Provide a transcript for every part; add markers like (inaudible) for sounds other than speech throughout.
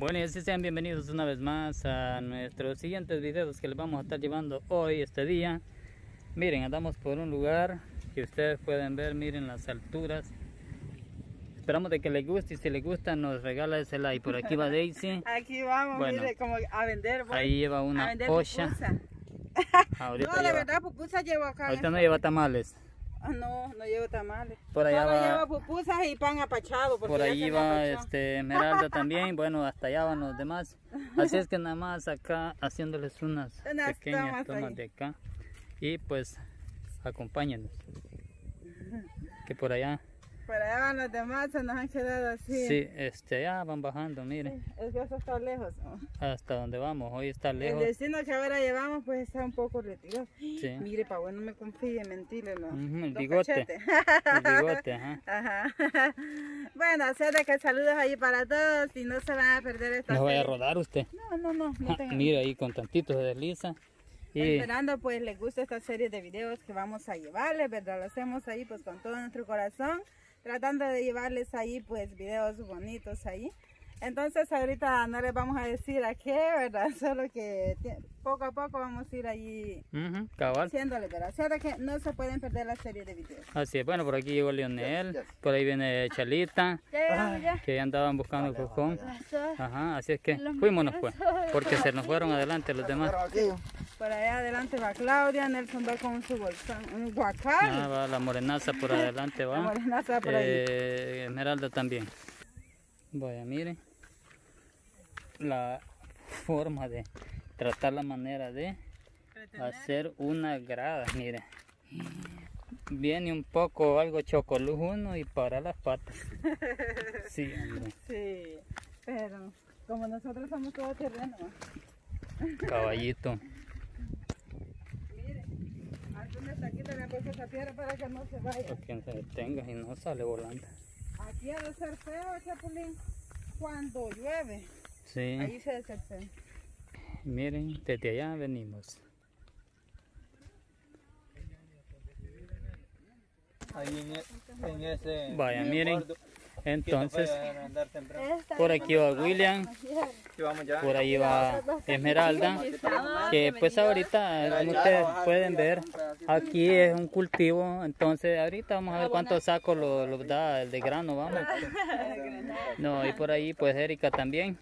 Bueno y así sean bienvenidos una vez más a nuestros siguientes videos que les vamos a estar llevando hoy, este día. Miren, andamos por un lugar que ustedes pueden ver, miren las alturas. Esperamos de que les guste y si les gusta nos regala ese like. Por aquí va (laughs) Daisy. Aquí vamos, Bueno. mire, como a vender. voy Ahí lleva una olla. No, de lleva- verdad, pupusa llevo acá. ahorita no lleva tamales. Ah, no, no llevo tamales. Por allá Solo va- llevo pupusas y pan apachado. Por me va este, Esmeralda también, bueno, hasta allá van los demás. Así es que nada más acá haciéndoles unas (laughs) Unas pequeñas tomas de acá. Y pues acompáñenos. Que por allá, Por allá van los demás, se nos han quedado así. sí, este, allá van bajando, miren, Es que eso está lejos. hasta donde vamos. Hoy está El lejos. destino que ahora llevamos pues está un poco retirado. Sí. Mire, pa' bueno, no me confíe, mentirle, ¿no? Ujú, el Dos bigote. El bigote, ajá. (laughs) Ajá. Bueno, hacer de que saludos ahí para todos y no se van a perder esta No vaya a rodar usted. No, no, no, no Ja, tengan- mire ahí con tantito se desliza. Y Esperando pues les guste esta serie de videos que vamos a llevarles, ¿verdad? Lo hacemos ahí pues con todo nuestro corazón, tratando de llevarles ahí pues videos bonitos ahí. Entonces ahorita no les vamos a decir a qué, ¿verdad? (laughs) Solo que poco a poco vamos a ir allí ujú, cabal. haciéndole, ¿verdad? O sea, que no se pueden perder la serie de videos. Así es, bueno, por aquí llegó Leonel, por ahí viene Chalita. Ya llegamos ya. que ya andaban buscando cocón. Ajá, así es que fuímonos pues, porque se nos fueron adelante los demás. Por allá adelante va Claudia, Nelson va con su bolsón, un guacal. Ah, va la morenaza por (laughs) adelante, La va. morenaza por ahí. Eh, Esmeralda también. Vaya, miren. La forma de tratar la manera de hacer una grada, miren. Viene un poco algo chocolujuno y para las patas. (laughs) Sí, hombre. Sí, pero como nosotros somos todo terreno, Caballito. Aquí le esa piedra para que no se vaya. Para que se detenga y no sale volando. Aquí ha de ser feo, Chapulín, cuando llueve, Sí. ahí se feo. Miren, desde allá venimos. Ahí en, e- en ese. Vaya, miren. Entonces, por aquí va William, por ahí va Esmeralda, que pues ahorita, como ustedes pueden ver, aquí es un cultivo, entonces ahorita vamos a ver cuántos sacos lo, lo da el de grano, vamos. No, y por ahí pues Erika también.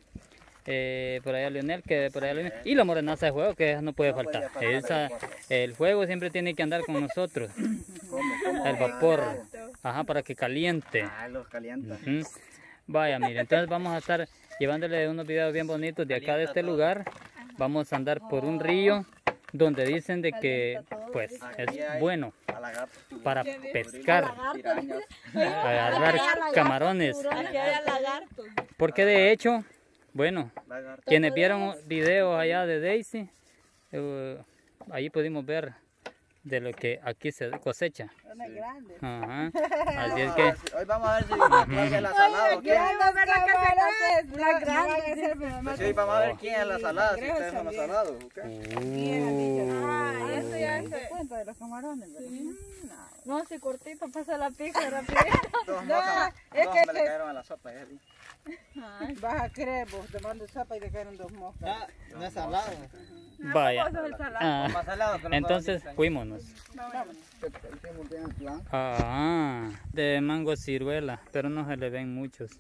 Eh, por allá Leonel, que por allá Leonel. Y la morenaza de juego, que esa no puede faltar. Esa, el juego siempre tiene que andar con nosotros. El vapor. Ajá, para que caliente. Ah, los calienta. Vaya, mire, entonces vamos a estar llevándole unos videos bien bonitos de acá de este lugar. Vamos a andar por un río donde dicen de que pues es bueno para pescar, (laughs) agarrar camarones. Porque de hecho, bueno, quienes vieron videos allá de Daisy, eh, ahí pudimos ver de lo que aquí se cosecha. Ajá. (laughs) Así es que Hoy vamos a ver si quién es la salada quién. Vamos a ver la que se La grande. Sí, vamos a ver quién es la salada, si ustedes son los salados. Ah, se cuenta de los camarones, ¿verdad? No, si cortito pasa la pizza rápido. (laughs) Dos No, moscas, es dos que- me le cayeron a la sopa. ya vi. Vas a creer vos, te mando sopa y te caen dos moscas. no es salado. vaya. Ah, Más salado que no entonces fuímonos. Ah, de mango ciruela, pero no se le ven muchos.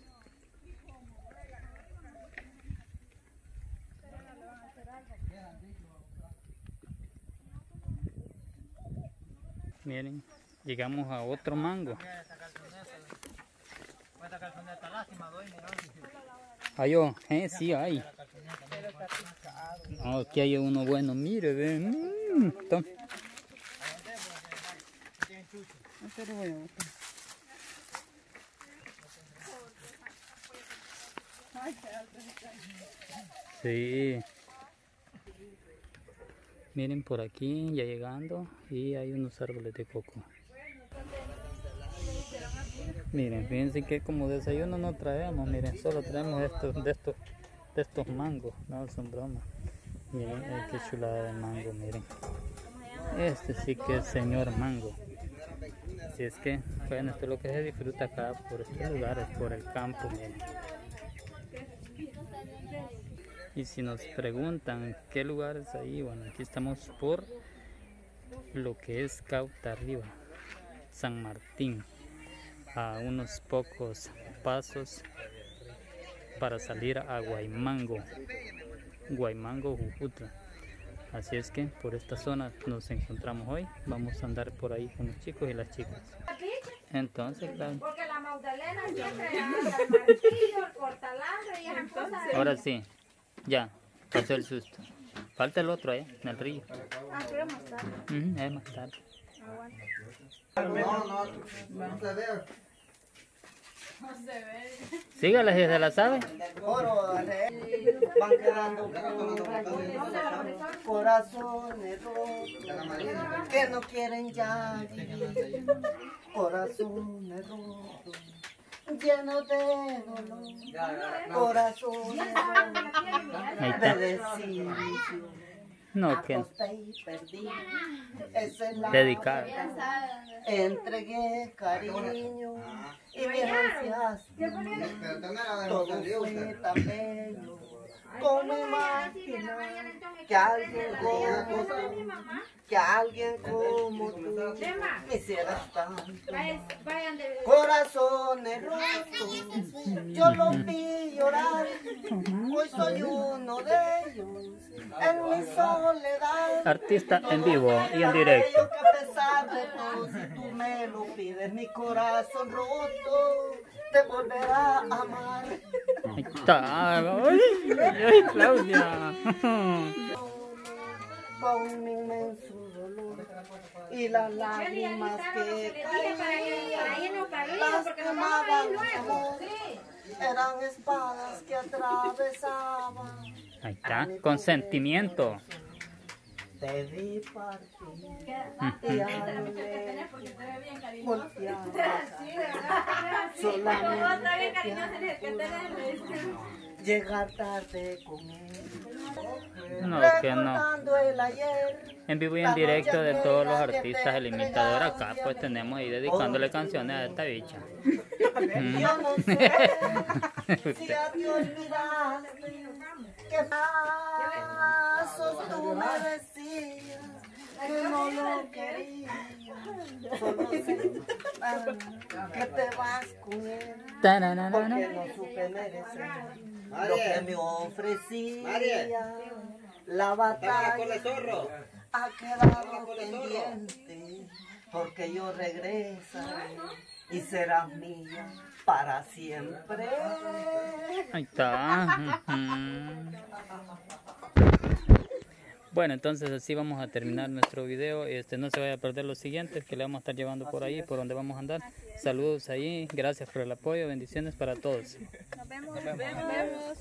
Miren, llegamos a otro mango. Hay, oh, eh, sí hay. No, aquí hay uno bueno, mire, ve. mm. Sí. Miren por aquí, ya llegando, y hay unos árboles de coco. Miren, fíjense que como desayuno no traemos, miren, solo traemos estos, de estos, de estos mangos, no son bromas. Miren, eh, qué chulada de mango, miren. Este sí que es señor mango. Así es que, bueno, esto es lo que se disfruta acá por estos lugares, por el campo, miren. Y si nos preguntan qué lugares ahí, bueno, aquí estamos por lo que es Cauta Arriba, San Martín, a unos pocos pasos para salir a Guaymango, Guaymango, Jujutla. Así es que por esta zona nos encontramos hoy. Vamos a andar por ahí con los chicos y las chicas. Entonces, claro. Porque la Magdalena siempre anda el martillo, el cortalambre y esas cosas. Ahora sí, ya, pasó el susto. Falta el otro, ¿eh? En el río. Ah, pero más tarde. Ujú, es más tarde. No, no, no se ve. Sígala si se la sabe. Van quedando corazones rotos que no quieren ya vivir. Corazones rotos llenos de dolor. Desilusión. No, que dedicado. Entregué cariño y mi entusiasmo. Todo fue tan bello. Como imaginar que alguien como tú, que alguien como tú me hiciera tanto. Vayan de... Corazones rotos, yo los vi llorar, hoy soy uno de ellos, en mi soledad. Artista en vivo y en directo. que a pesar de todo, si tú me lo pides, mi corazón roto te volverá a amar. Ahí está. Ay, ay, Claudia. Con mi inmenso dolor y las lágrimas que caían, las quemaban mi amor, eran espadas que atravesaban. Ahí está. Consentimiento. Te vi partir (laughs) (laughs) llegar tarde con él. No, que no. En vivo y en directo de todos los artistas, el imitador acá, pues tenemos ahí dedicándole canciones a esta bicha. (laughs) yo no sé si ya te olvidaste que pasos tú me decías que no lo querías. Ah, que te vas con él. porque no supe merecer lo que me ofrecía. La batalla ha quedado pendiente porque yo regresaré y serás mía para siempre. Ahí está. Bueno, entonces así vamos a terminar nuestro video. Este, no se vaya a perder los siguientes que le vamos a estar llevando por ahí, por donde vamos a andar. Saludos ahí, gracias por el apoyo, bendiciones para todos. Nos vemos. Nos vemos.